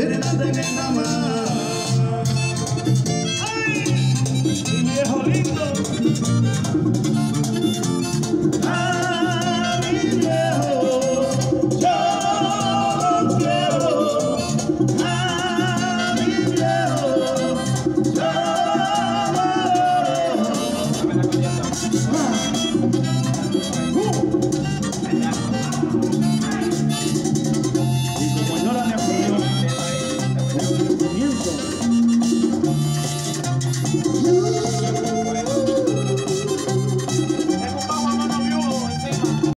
serenata en el ramal, Y como